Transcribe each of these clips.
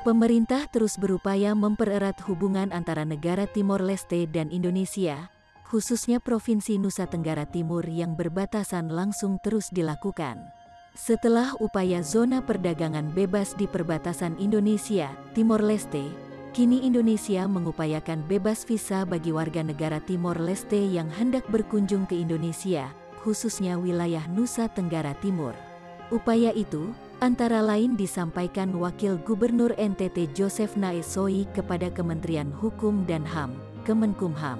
Pemerintah terus berupaya mempererat hubungan antara negara Timor Leste dan Indonesia, khususnya Provinsi Nusa Tenggara Timur yang berbatasan langsung terus dilakukan. Setelah upaya zona perdagangan bebas di perbatasan Indonesia, Timor Leste, kini Indonesia mengupayakan bebas visa bagi warga negara Timor Leste yang hendak berkunjung ke Indonesia, khususnya wilayah Nusa Tenggara Timur. Upaya itu Antara lain disampaikan Wakil Gubernur NTT Joseph Naesoi kepada Kementerian Hukum dan HAM, Kemenkumham.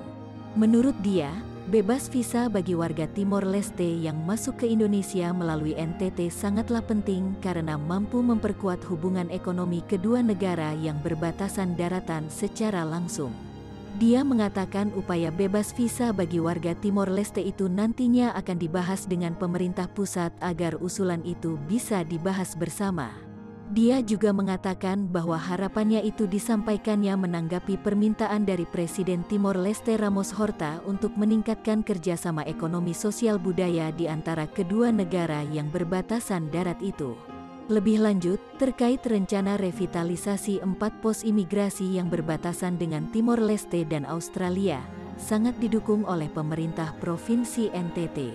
Menurut dia, bebas visa bagi warga Timor Leste yang masuk ke Indonesia melalui NTT sangatlah penting karena mampu memperkuat hubungan ekonomi kedua negara yang berbatasan daratan secara langsung. Dia mengatakan upaya bebas visa bagi warga Timor Leste itu nantinya akan dibahas dengan pemerintah pusat agar usulan itu bisa dibahas bersama. Dia juga mengatakan bahwa harapannya itu disampaikannya menanggapi permintaan dari Presiden Timor Leste Ramos Horta untuk meningkatkan kerjasama ekonomi sosial budaya di antara kedua negara yang berbatasan darat itu. Lebih lanjut, terkait rencana revitalisasi empat pos imigrasi yang berbatasan dengan Timor Leste dan Australia, sangat didukung oleh pemerintah Provinsi NTT.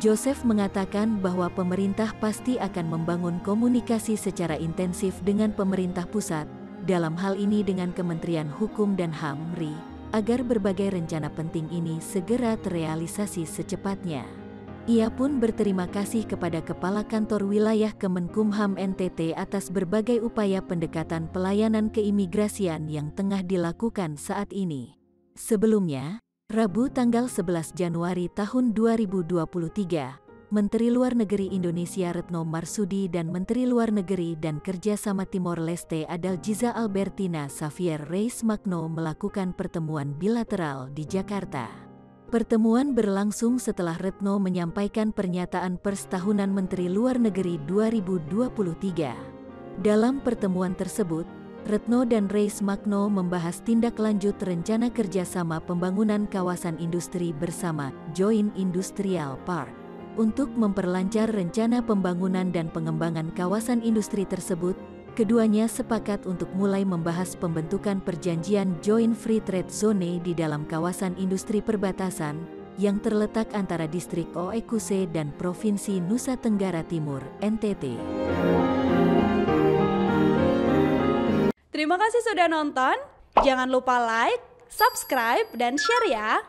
Joseph mengatakan bahwa pemerintah pasti akan membangun komunikasi secara intensif dengan pemerintah pusat, dalam hal ini dengan Kementerian Hukum dan HAM RI, agar berbagai rencana penting ini segera terrealisasi secepatnya. Ia pun berterima kasih kepada Kepala Kantor Wilayah Kemenkumham NTT atas berbagai upaya pendekatan pelayanan keimigrasian yang tengah dilakukan saat ini. Sebelumnya, Rabu tanggal 11 Januari tahun 2023, Menteri Luar Negeri Indonesia Retno Marsudi dan Menteri Luar Negeri dan Kerjasama Timor Leste Adalgiza Albertina Xavier Reis Magno melakukan pertemuan bilateral di Jakarta. Pertemuan berlangsung setelah Retno menyampaikan pernyataan pers tahunan Menteri Luar Negeri 2023. Dalam pertemuan tersebut, Retno dan Reis Magno membahas tindak lanjut rencana kerjasama pembangunan kawasan industri bersama Joint Industrial Park. Untuk memperlancar rencana pembangunan dan pengembangan kawasan industri tersebut, Keduanya sepakat untuk mulai membahas pembentukan perjanjian Joint Free Trade Zone di dalam kawasan industri perbatasan yang terletak antara distrik Oekuse dan Provinsi Nusa Tenggara Timur, NTT. Terima kasih sudah nonton. Jangan lupa like, subscribe, dan share ya.